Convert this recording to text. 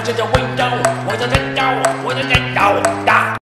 我叫温州，我叫真州，我叫真州呀。